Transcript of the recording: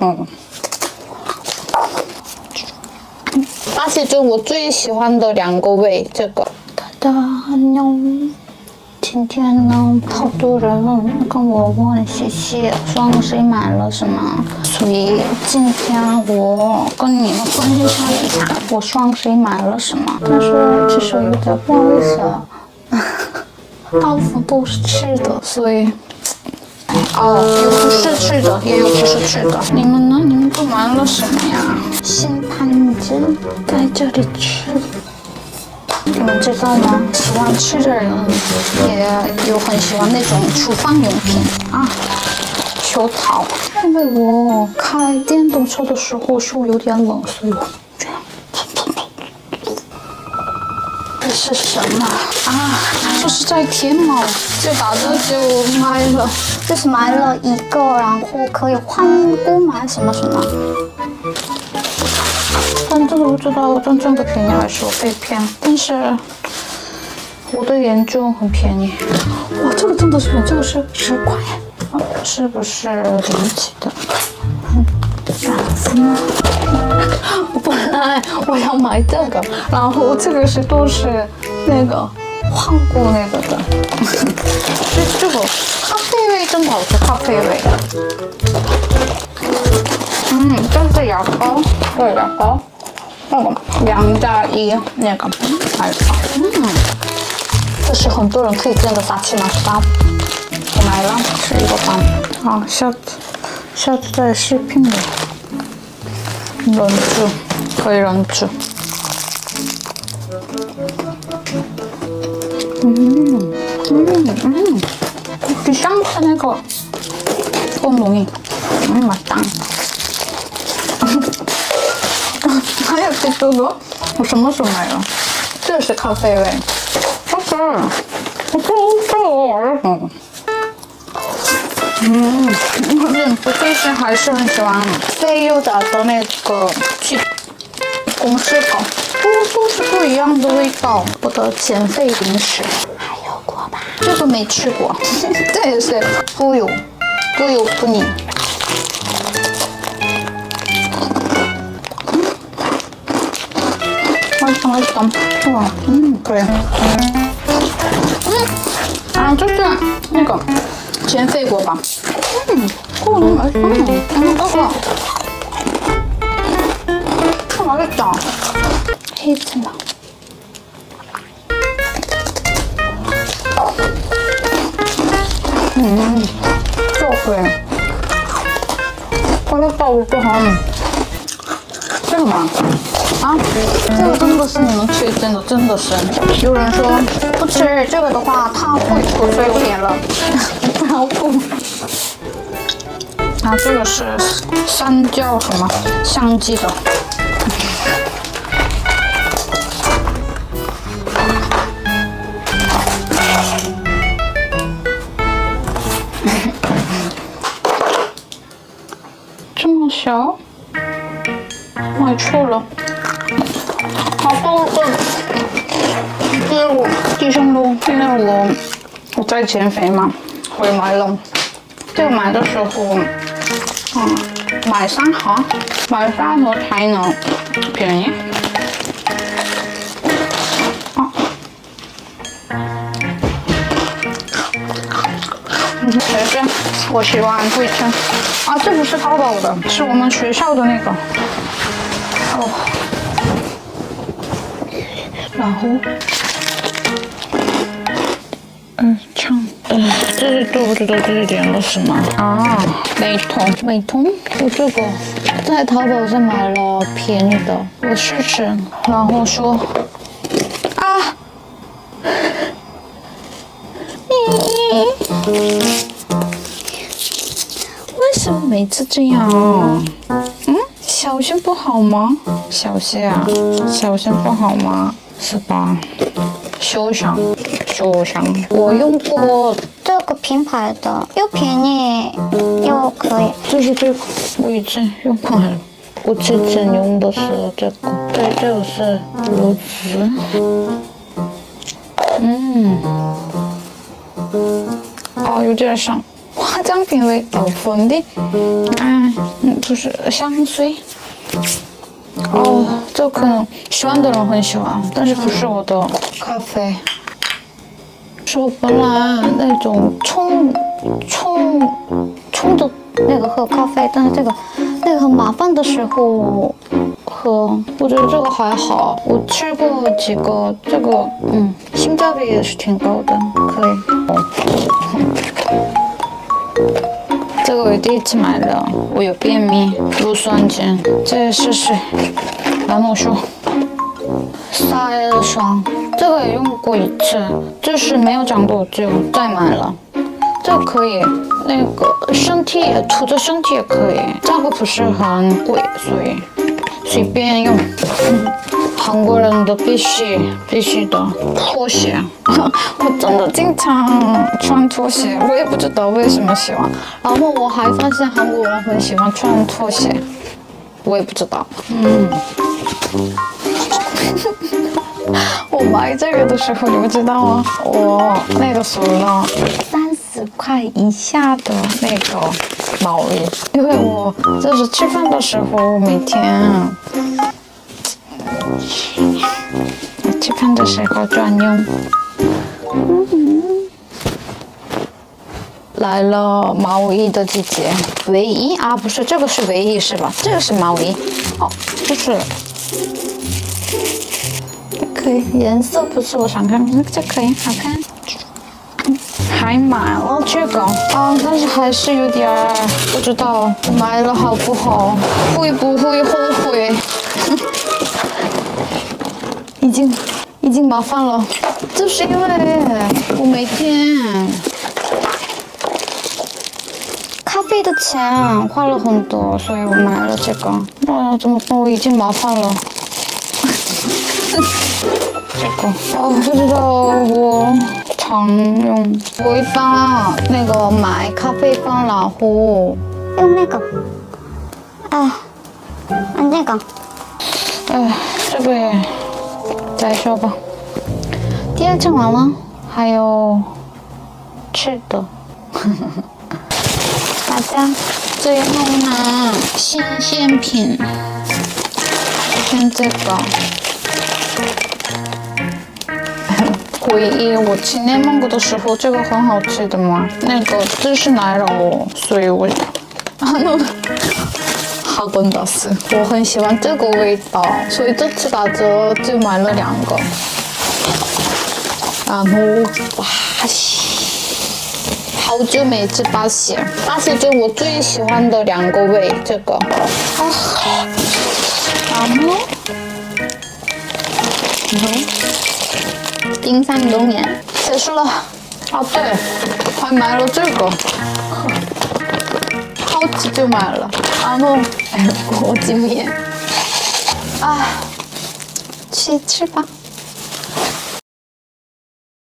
嗯。而且就我最喜欢的两个味，这个。哒哒妞，今天呢，好多人跟我问谢谢双十一买了什么，所以今天我跟你们分享一下我双十一买了什么。但是其实有点不好意思，大部分都是吃的，所以。哦，有不是吃的，也有不是吃的。你们呢？你们都买了什么呀？新盘子在这里吃。你们知道吗？喜欢吃的人也有很喜欢那种厨房用品啊，秋草。因为我开电动车的时候手有点冷，所以是什么啊？这是在天猫就打折就买了。就是买了一个，然后可以换购买什么什么。反正不知道真正的便宜还是我被骗，但是我的眼就很便宜。哇，这个真的是便宜，这个是十块，是不是临期的？这样子呢？我要买这个，然后这个是都是那个换过那个的，这这个咖啡味。真的好吃，咖啡味的。嗯，这是牙膏，对牙膏，那个两加一那个，还有嗯，这是很多人推荐的沙琪玛沙，我买了，是一个包。好，下次下次再视频里轮住，可以忍住。嗯嗯嗯。比上次那个更容易，嗯，么大。还有这个，我什么时候买的？这是咖啡味，好吃，好吃，嗯，嗯，嗯，我最近还是很喜欢飞优达的那个公司搞，都是不一样的味道。我的减肥零食。这个没吃过，这也是不油不油不腻。맛있맛있다哇，嗯，对，嗯，啊，就是那个减肥锅巴，嗯，锅能맛있 어， 嗯，哥哥，这 맛있 다， 黑芝麻。嗯，这个，我的豆腐不好。这个吗？啊，这个真的是你们推荐的，真的是。有人说不吃这个的话，它会口水有点了，不要吐。啊，这个是香蕉什么香鸡的。 这么小，买错了，好多个，这是我第三路，因为我我在减肥嘛，我也买了。这个买的时候，嗯，买三盒，买三盒才能便宜。学生，我喜欢贵圈。啊，这不是淘宝的，是我们学校的那个。哦，然后，嗯，唱，嗯，这是都不知道这是点了什么啊？美瞳，美瞳，就这个在淘宝上买了便宜的，我试试，然后说，啊，每次这样，嗯，小心不好吗？小心啊，小心不好吗？是吧？休想，休想！我用过这个品牌的，又便宜又可以。就是这个，我以前用过。我之前用的是这个，对，这个是镯子。嗯，哦，有点像。哇，化妆品味哦粉的，嗯，不是香水。哦，这可能喜欢的人很喜欢，但是不是我的咖啡。是我本来那种冲冲冲的那个喝咖啡，但是这个那个很麻烦的时候喝，我觉得这个还好。我吃过几个，这个嗯，性价比也是挺高的，可以。这个我第一次买的，我有便秘，乳酸菌，这个试试。蓝木说，沙尔霜，这个也用过一次，就是没有长多久，再买了。这个可以，那个身体涂着身体也可以，价格不是很贵，所以随便用。韩国人的必须必须的拖鞋，我真的经常穿拖鞋，我也不知道为什么喜欢。然后我还发现韩国人很喜欢穿拖鞋，我也不知道。嗯，我买这个的时候，你们知道吗？我那个时候呢，三十块以下的那个毛衣，因为我就是吃饭的时候每天。吃饭的时候专用。来了毛衣的季节，卫衣啊，不是这个是卫衣是吧？这个是毛衣，哦，不是，可以，颜色不是我想看，这可以，好看。还买了这个啊，但是还是有点不知道买了好不好，会不会后悔？已经已经麻烦了，就是因为我每天咖啡的钱花了很多，所以我买了这个。啊，怎么办？我已经麻烦了。这个哦，不知道我常用。我一般那个买咖啡放，然后用那个，哎，用那个，哎，这个。再说吧，第二张完了，还有吃的，大家最后呢，新鲜品，选这个，回忆我去内蒙古的时候，这个很好吃的嘛，那个芝士奶酪，所以我，啊那。好笨的是，我很喜欢这个味道，所以这次打折就买了两个。然后巴西，好久没吃巴西，巴西就我最喜欢的两个味，这个。啊，然后，嗯，冰山冬眠结束了。啊对，还买了这个。好急就买了，然后哎，我今天，啊，去吃吧。